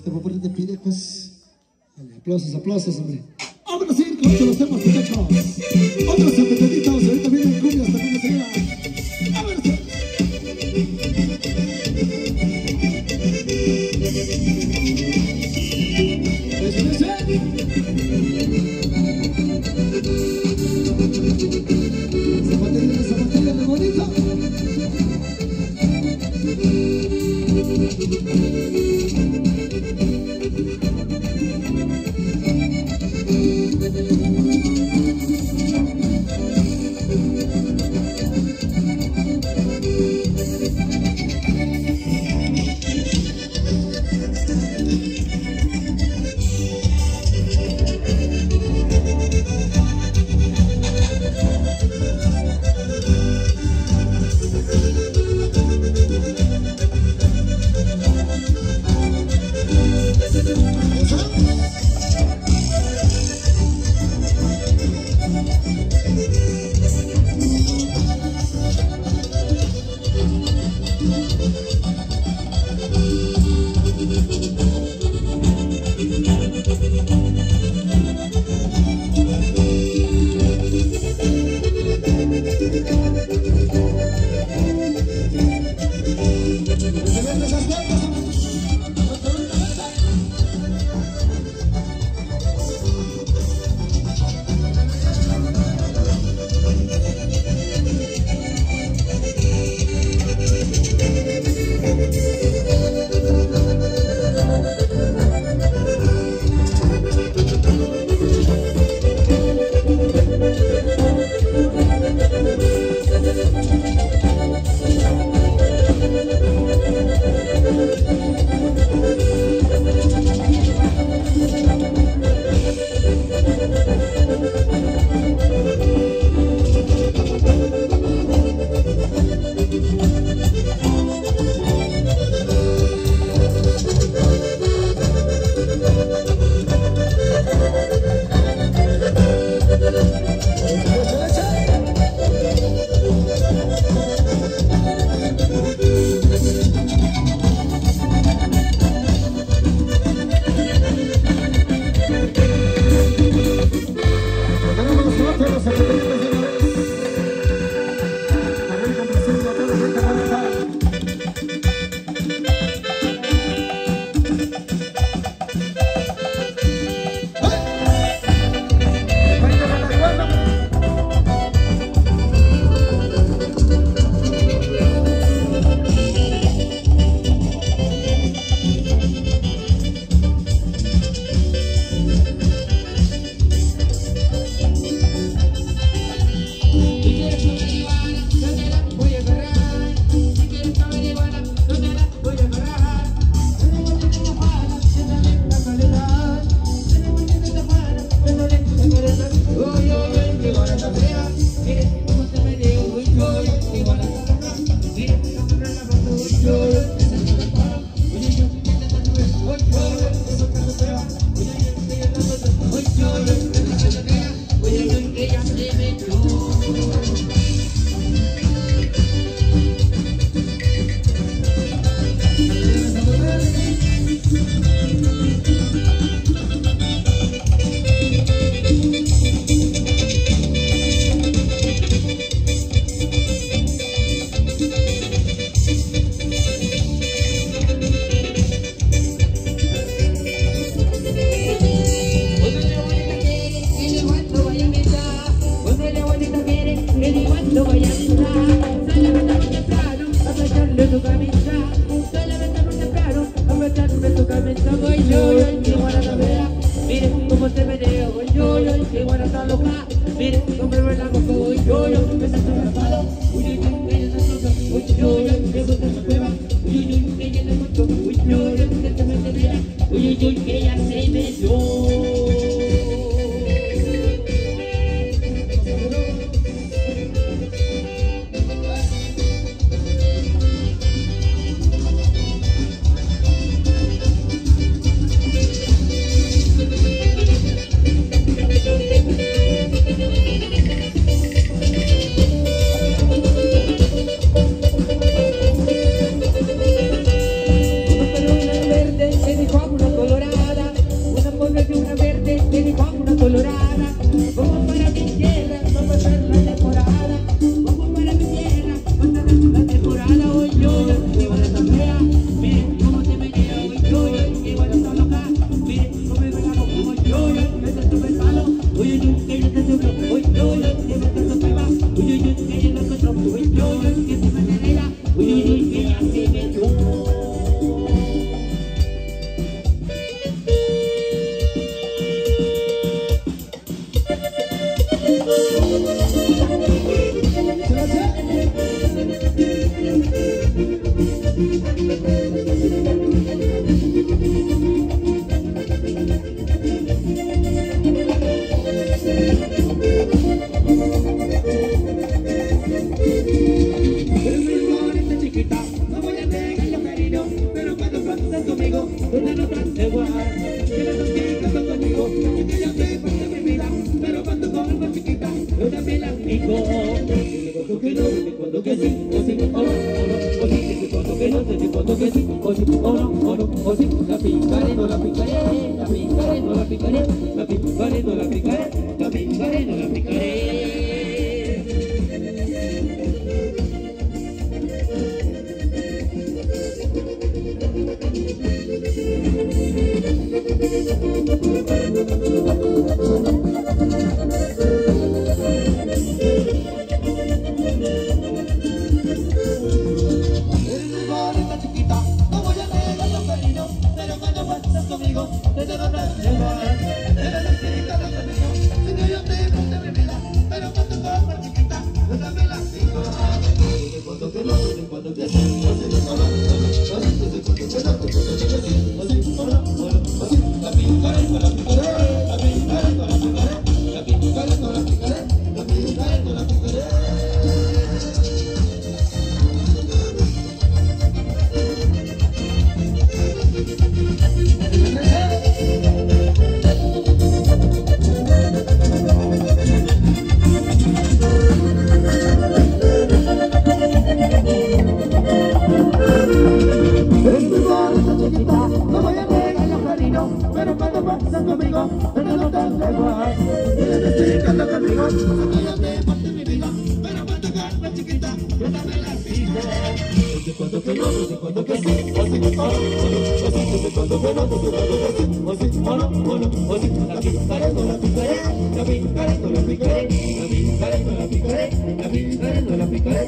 este papel te pide, pues. Dale, aplausos, aplausos, hombre. ¡Vamos a seguir con lo hacemos!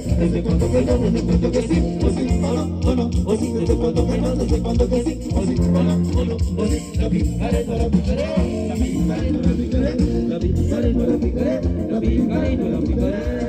desde cuando que no, desde cuando que sí, o sí, o no, o no, o sí, desde cuando que no, desde cuando que sí, o sí, o no, o no, o sí, la picaré, no la picaré, la picaré, no la picaré, la picaré, no la picaré, la picaré, no la picaré.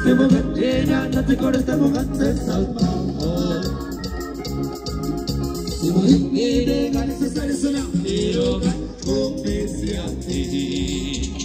Stiamo vendendo, tanti cuori stiamo cantando salvando Stiamo vendendo, cari se stai suonando, io canto come si attiri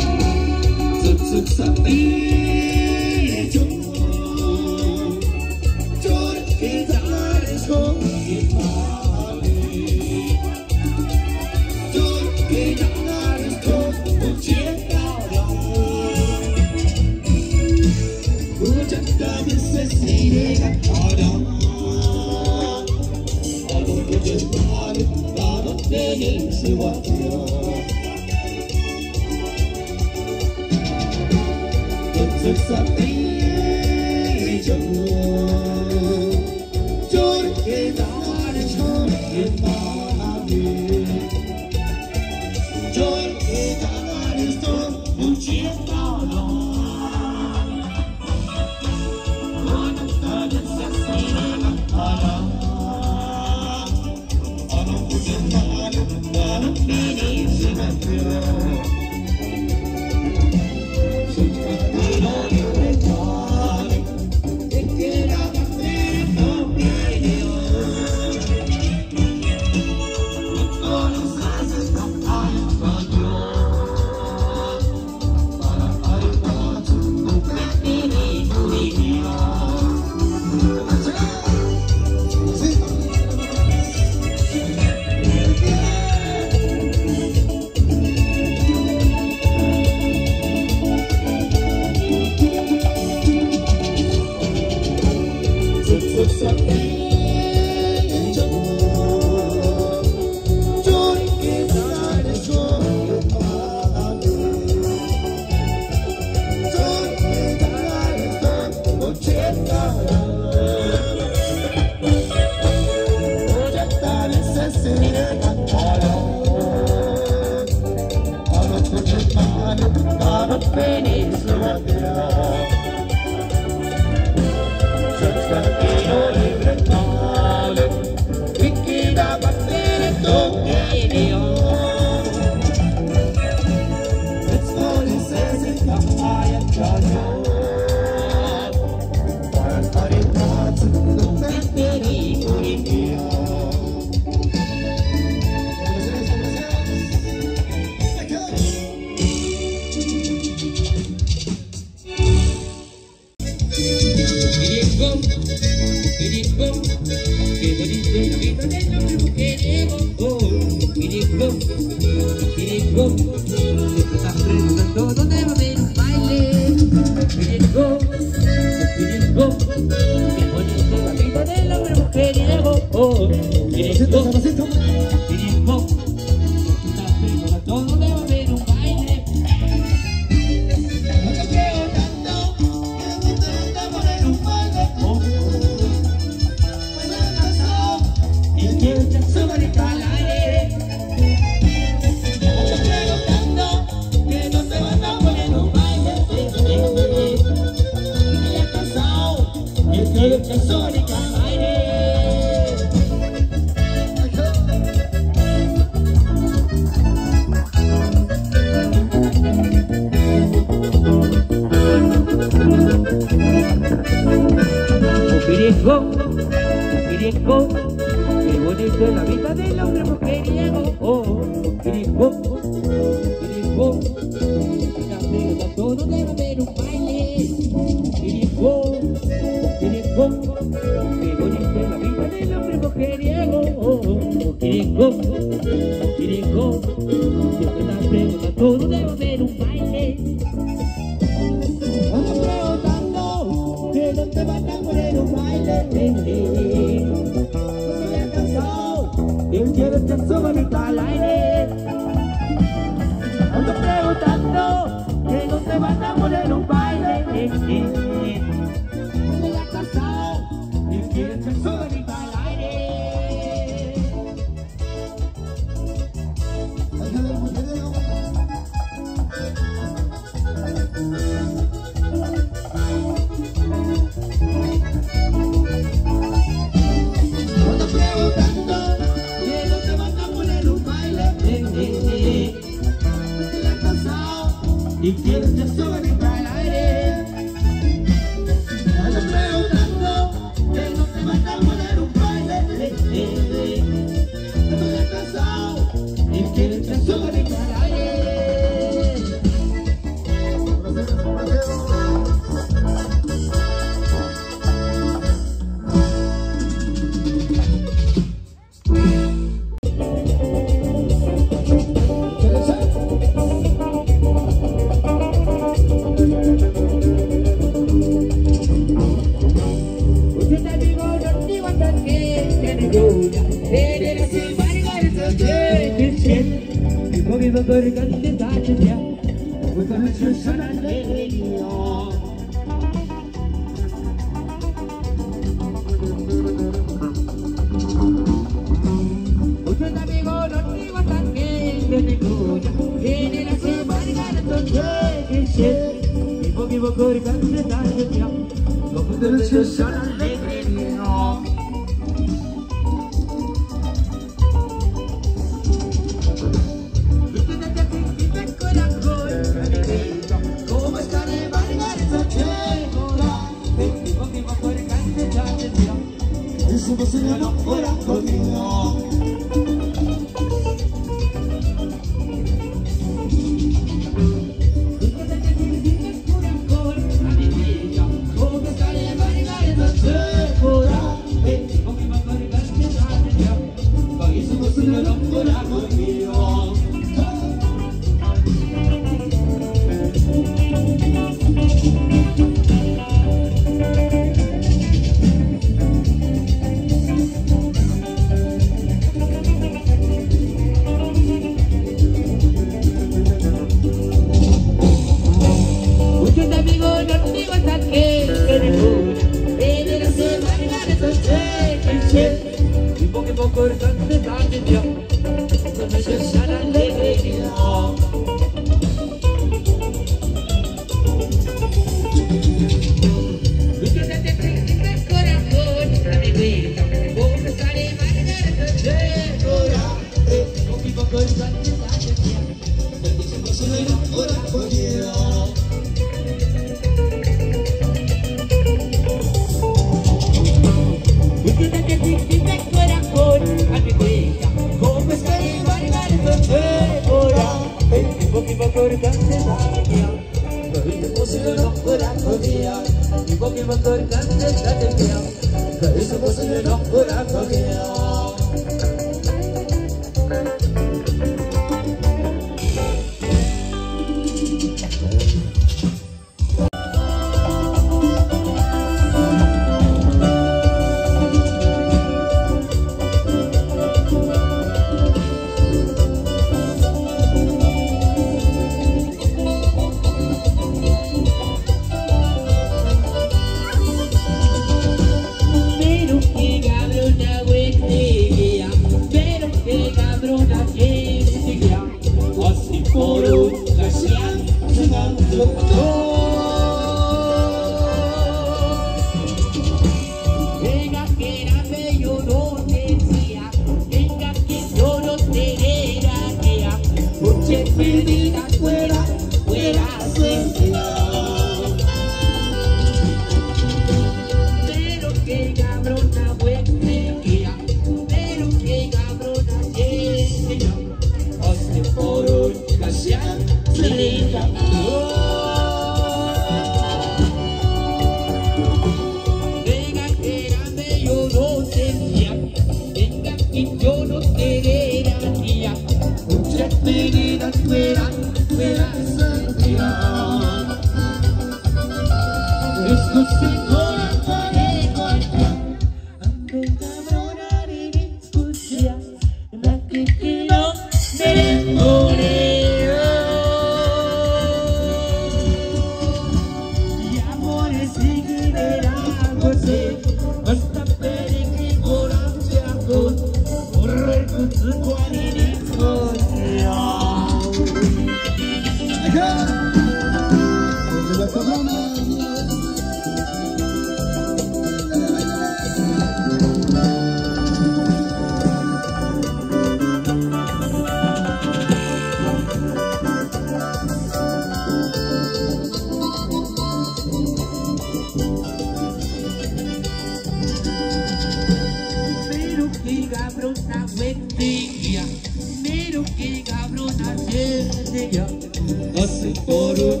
Así por un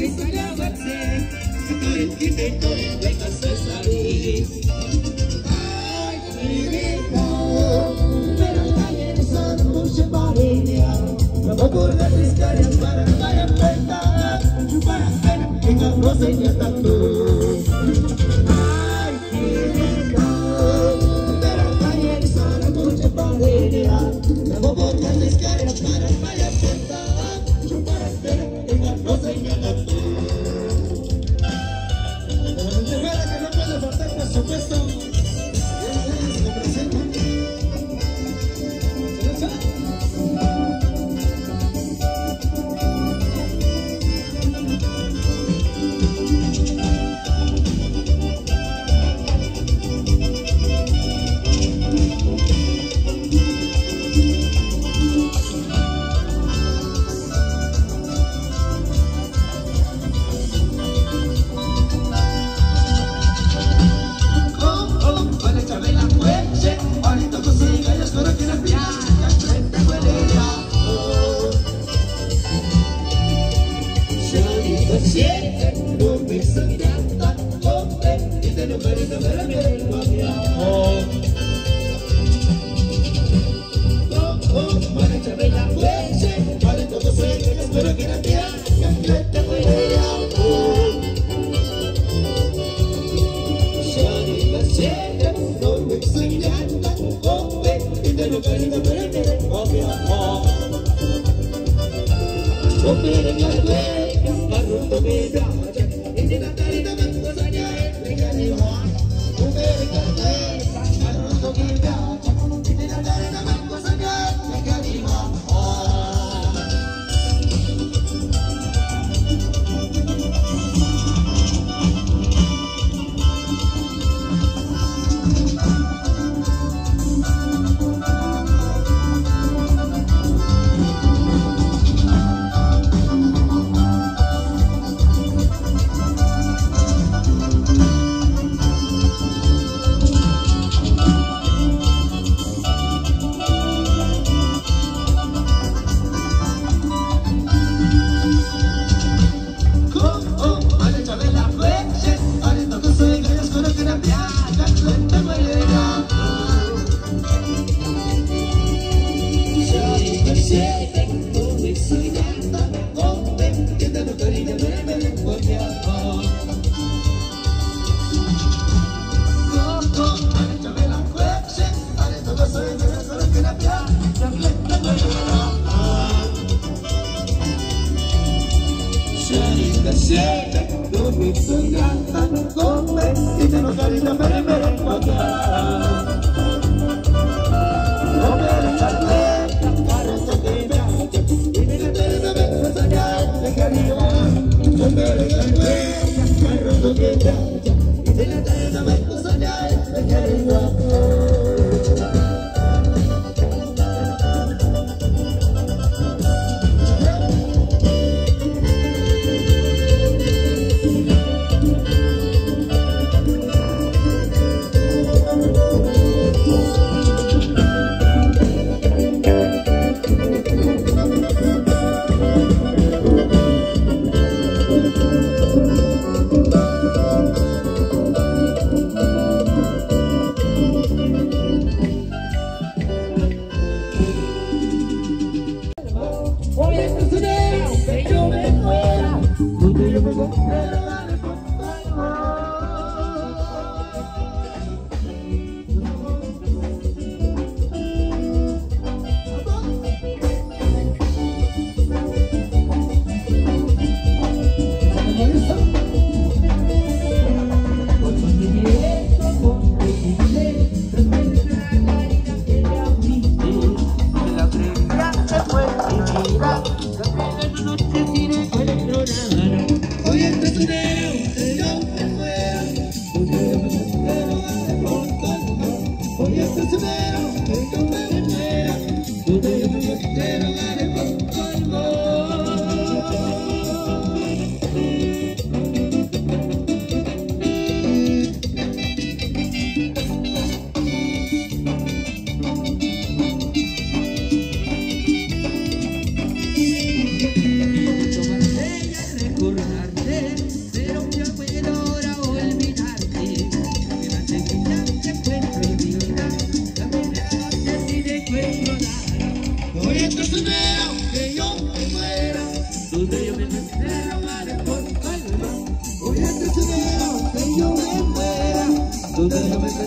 que se ya vate Tori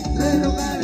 donde yo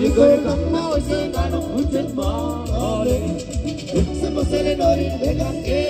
jigor don't ganu bhujet ma ale ukse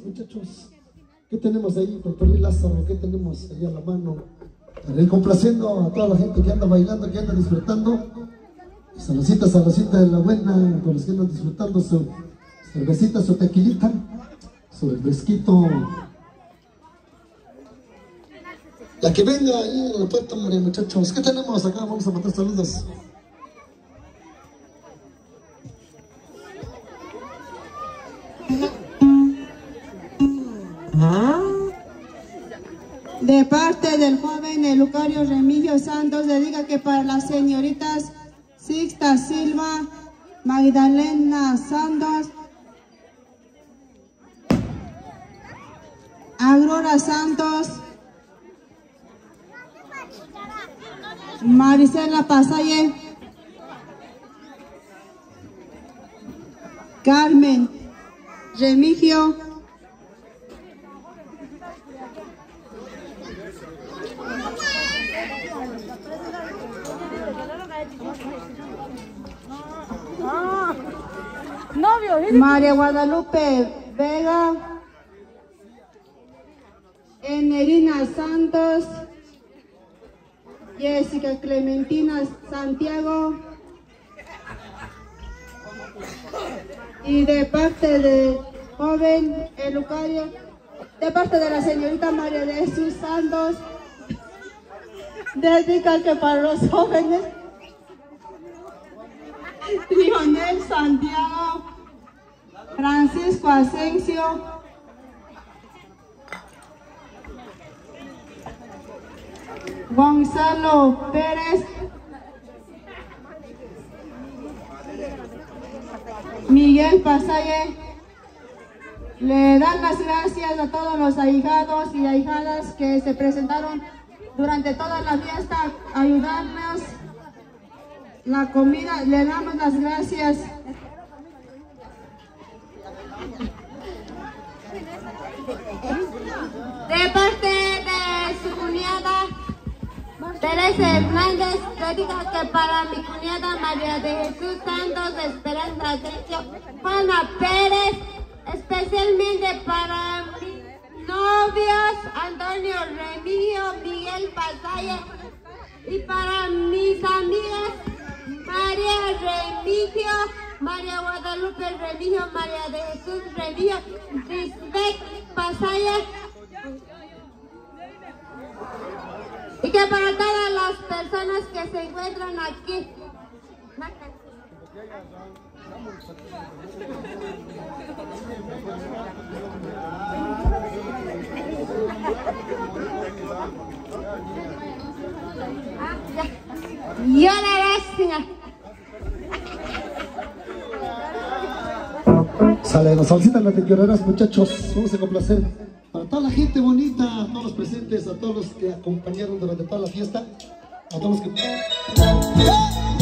muchachos. ¿Qué tenemos ahí, doctor Lázaro? ¿Qué tenemos ahí a la mano? Ir complaciendo a toda la gente que anda bailando, que anda disfrutando. Saludcita, saludcita de la buena, con los que andan disfrutando su cervecita, su tequilita, su refresquito. La que venga ahí en la puerta, muchachos. ¿Qué tenemos acá? Vamos a mandar saludos. De parte del joven Elucario Remigio Santos, le diga que para las señoritas Sixta Silva, Magdalena Santos, Aurora Santos, Marisela Pasalle, Carmen Remigio, María Guadalupe Vega, Enerina Santos Jessica Clementina Santiago. Y de parte de joven Elucario, de parte de la señorita María de Jesús Santos, dedica que para los jóvenes, Lionel Santiago, Francisco Asensio, Gonzalo Pérez, Miguel Pasalle, le dan las gracias a todos los ahijados y ahijadas que se presentaron durante toda la fiesta a ayudarnos. La comida, le damos las gracias. De parte de su cuñada Teresa Hernández, dedica que para mi cuñada María de Jesús Santos de Esperanza Derecho, Juana Pérez, especialmente para mis novios Antonio Remigio, Miguel Pasalle y para mis amigas María Guadalupe Remigio, María de Jesús Remigio, Lisbeth Pasalle. Y que para todas las personas que se encuentran aquí. Yo la Sale, nos solicitan las llorarás, muchachos. Vamos a complacer para toda la gente bonita, a todos los presentes, a todos los que acompañaron durante toda la fiesta, a todos los que.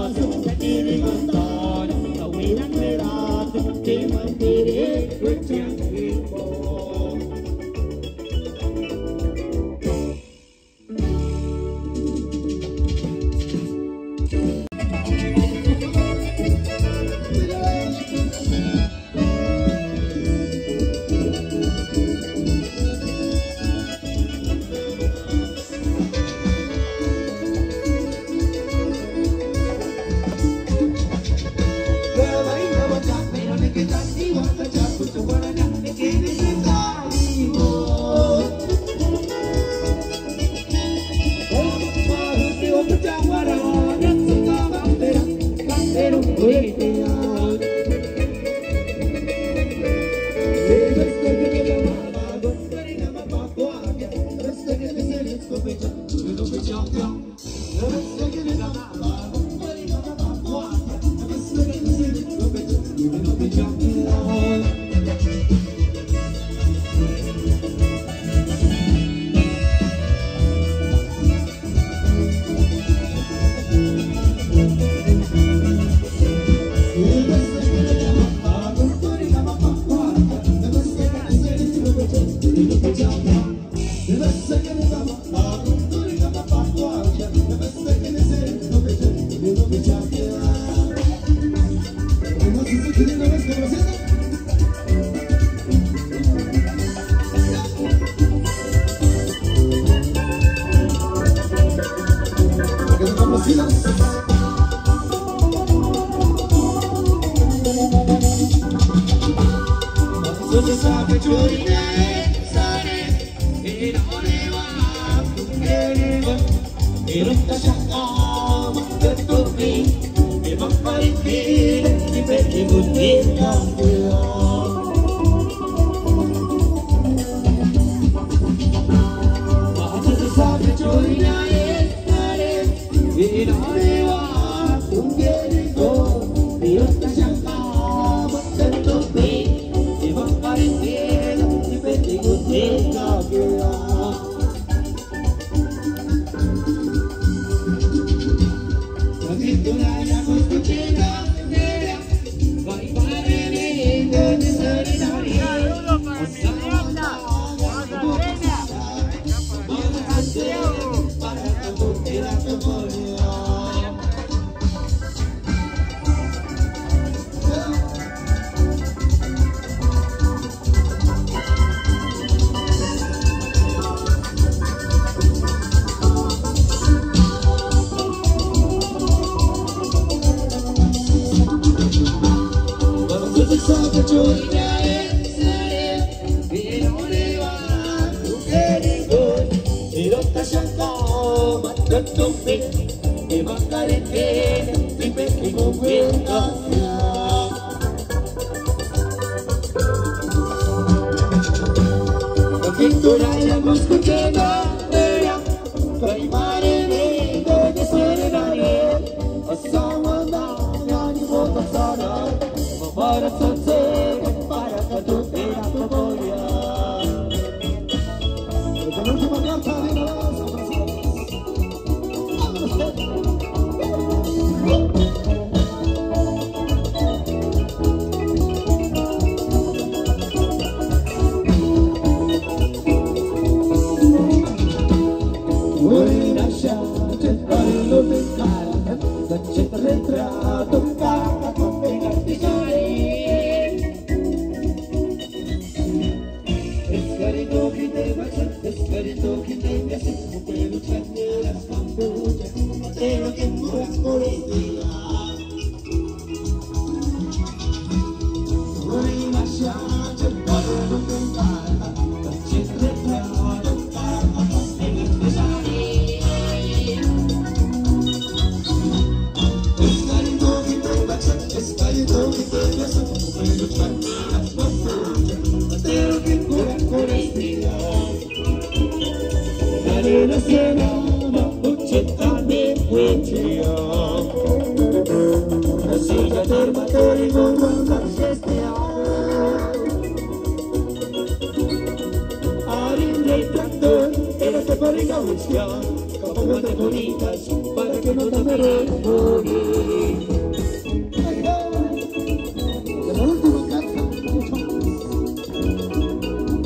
De la última carta, mucho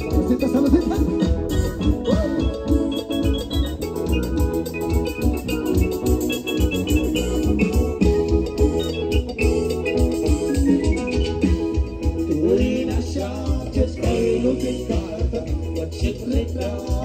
Saludcita, saludcita. Gracias,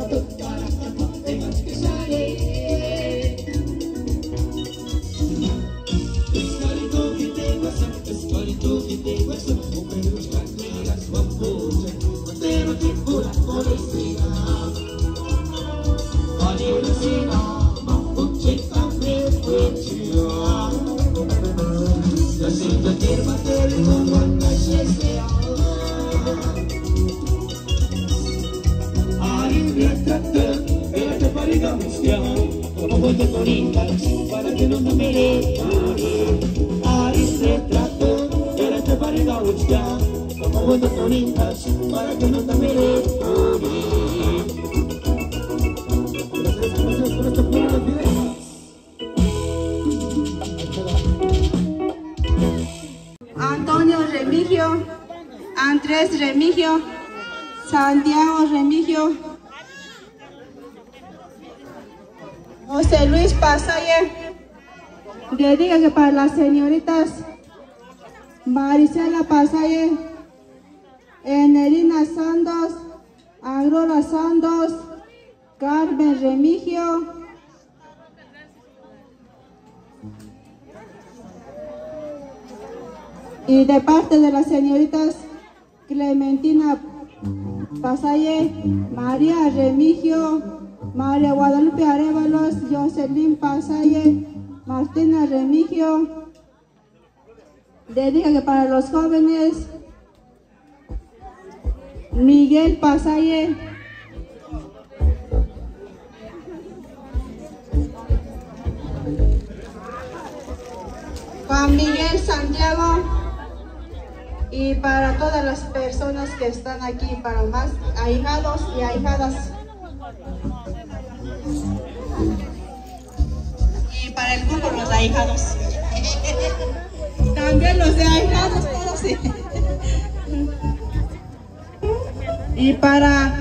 y para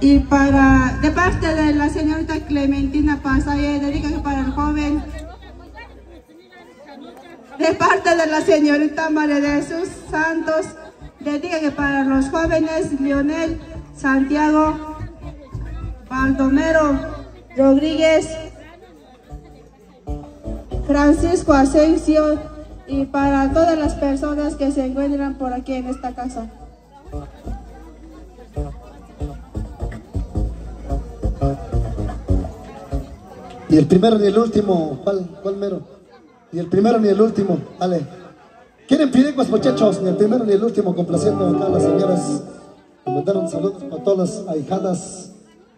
y para de parte de la señorita Clementina Panzaye dedica para el joven. De parte de la señorita María de Jesús Santos dedica que para los jóvenes Lionel Santiago Baldomero Rodríguez Francisco Asensio y para todas las personas que se encuentran por aquí en esta casa. Y el primero ni el último, ¿cuál, cuál mero? Y el primero ni el último, vale. ¿Quieren piricuas, muchachos? Ni el primero ni el último, complaciendo acá a las señoras. Mandaron saludos para todas las ahijadas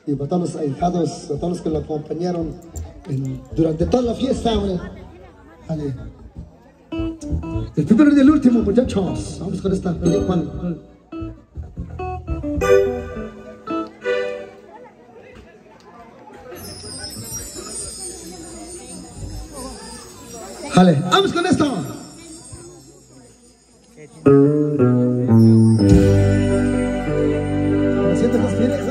y para todos los ahijados, a todos los que lo acompañaron en, durante toda la fiesta, ¿vale? vale. Disfruten del último, muchachos. Vamos con esta ¿eh? película. Vale, vamos con esto. ¿Sientes las?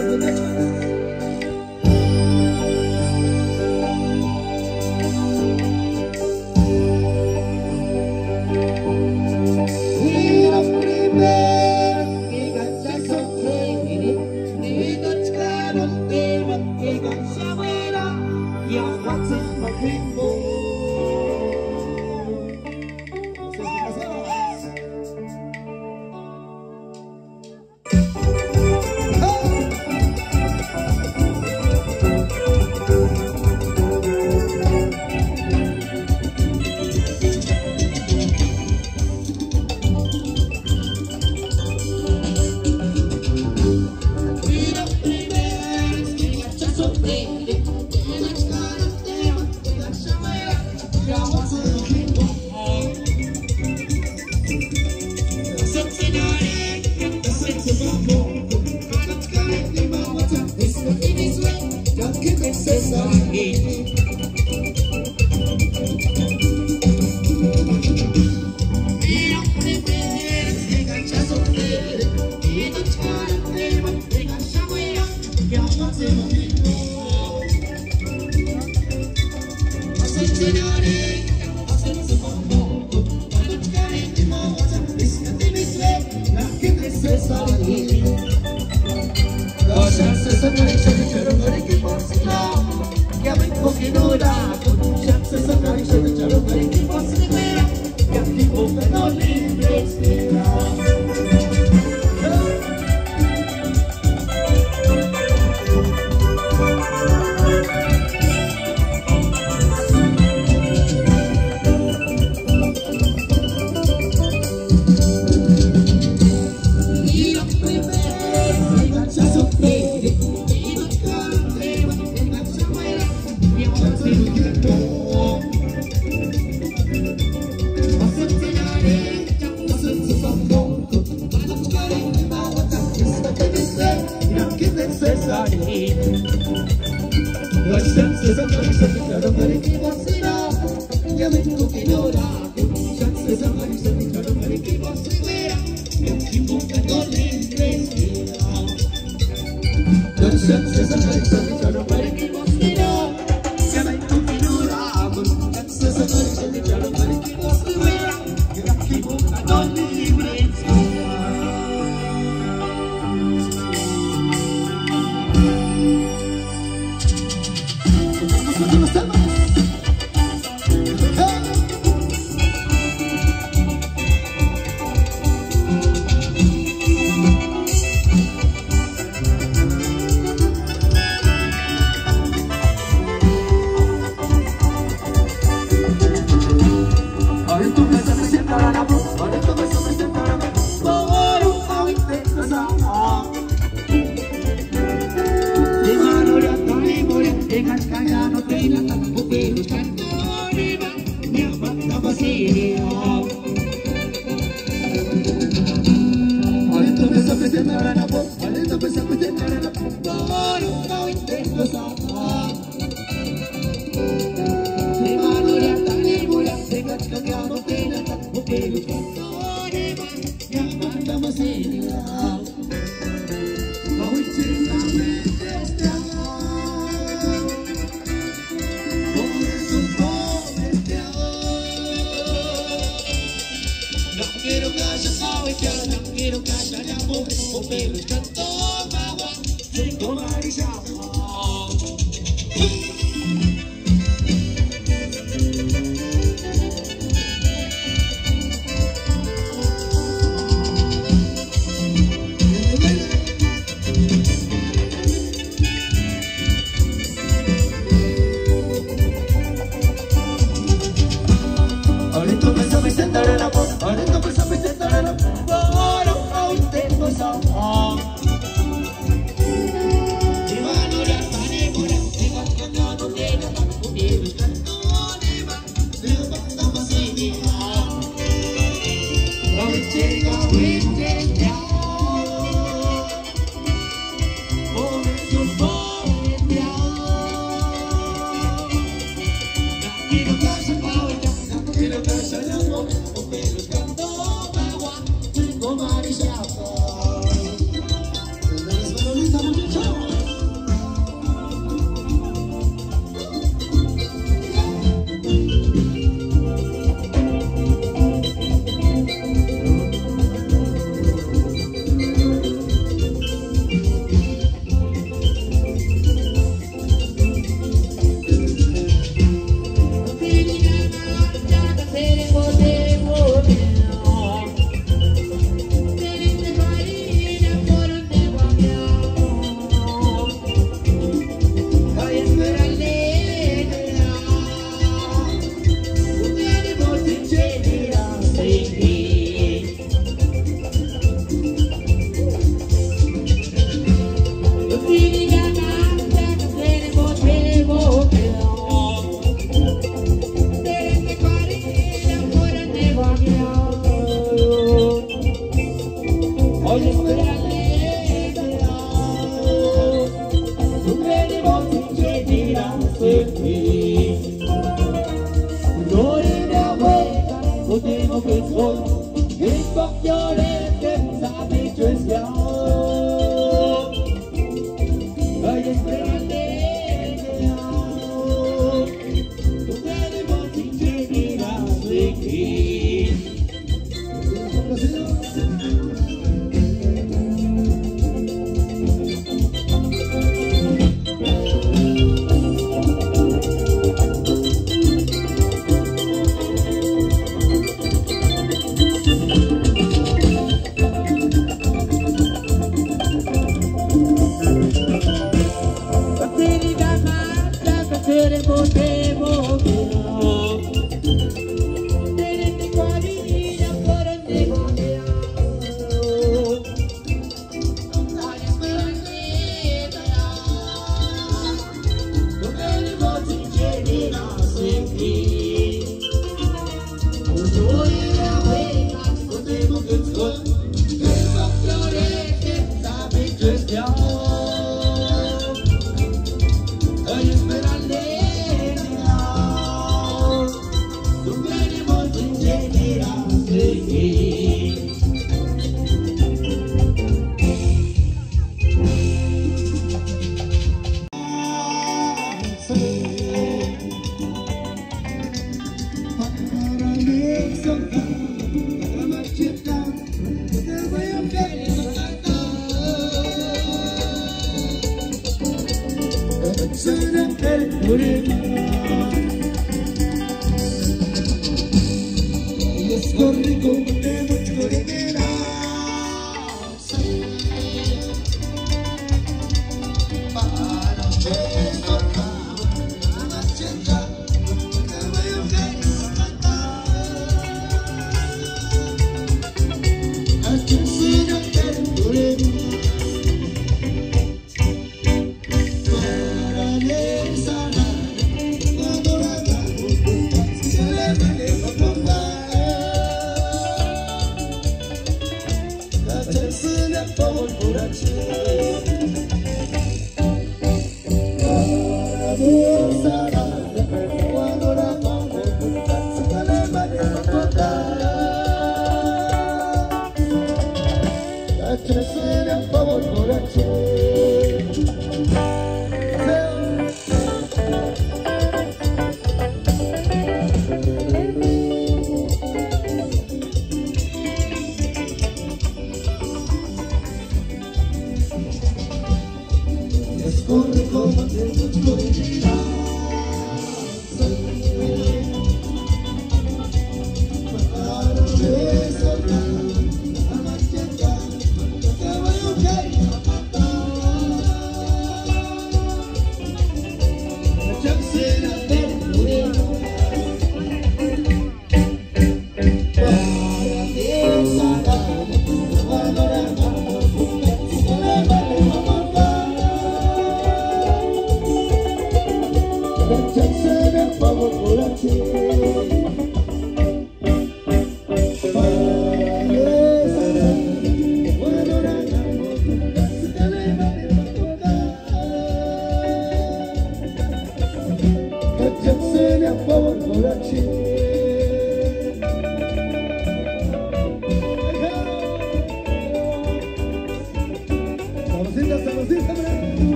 hoje o sol entrando, vira o cacho, olha o morro, o cantor.